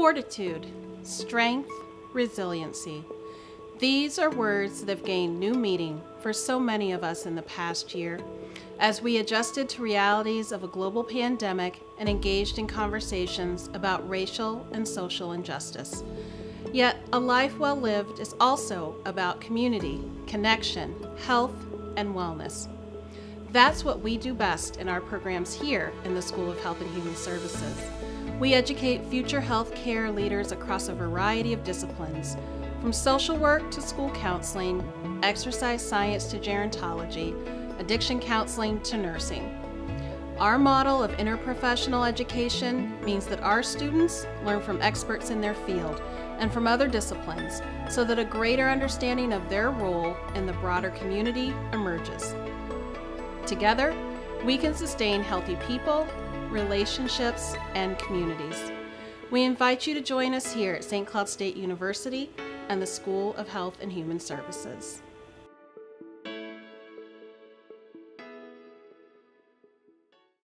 Fortitude, strength, resiliency. These are words that have gained new meaning for so many of us in the past year as we adjusted to realities of a global pandemic and engaged in conversations about racial and social injustice. Yet, a life well lived is also about community, connection, health, and wellness. That's what we do best in our programs here in the School of Health and Human Services. We educate future health care leaders across a variety of disciplines, from social work to school counseling, exercise science to gerontology, addiction counseling to nursing. Our model of interprofessional education means that our students learn from experts in their field and from other disciplines so that a greater understanding of their role in the broader community emerges. Together, we can sustain healthy people, relationships, and communities. We invite you to join us here at St. Cloud State University and the School of Health and Human Services.